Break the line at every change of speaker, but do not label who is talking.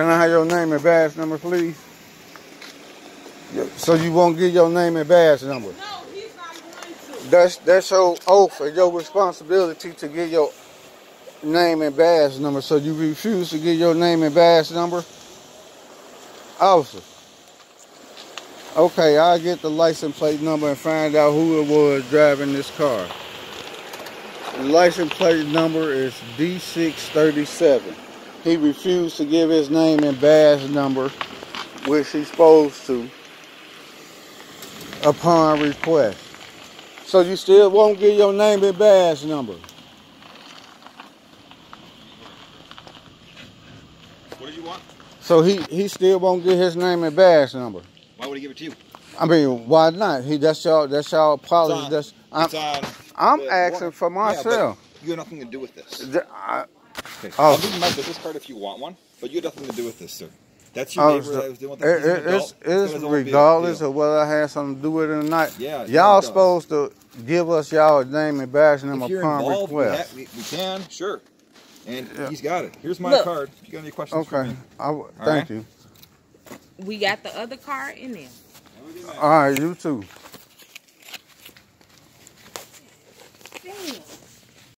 Can I have your name and badge number, please? So you won't get your name and badge number.
No, he's not going to.
That's that's your oath and your responsibility to get your name and badge number. So you refuse to get your name and badge number, officer. Okay, I'll get the license plate number and find out who it was driving this car. The license plate number is D637. He refused to give his name and badge number, which he's supposed to, upon request. So you still won't give your name and badge number.
What did you want?
So he, he still won't get his name and badge number.
Why would he give it to you?
I mean, why not? He that's y'all that's y'all policy. That's I'm. I'm asking for
Yeah,
myself.
you have nothing to do with this.
I-
Okay.
Oh.
I'll give you my business card if you want one, but you have nothing to do with this, sir. That's your
Oh,
neighbor
so
that was dealing with the
it- it- it's, it's
It's his own big
regardless of whether I had something to do with it or not.
Yeah,
y'all supposed to give us y'all a name and badge number
If you're
upon
involved, we,
request.
we, we can, sure. And
Yeah.
he's got it. Here's my
Look.
card. If you got any questions for
Okay,
me.
I w- thank
right.
you.
We got the other car in there.
All right, you too.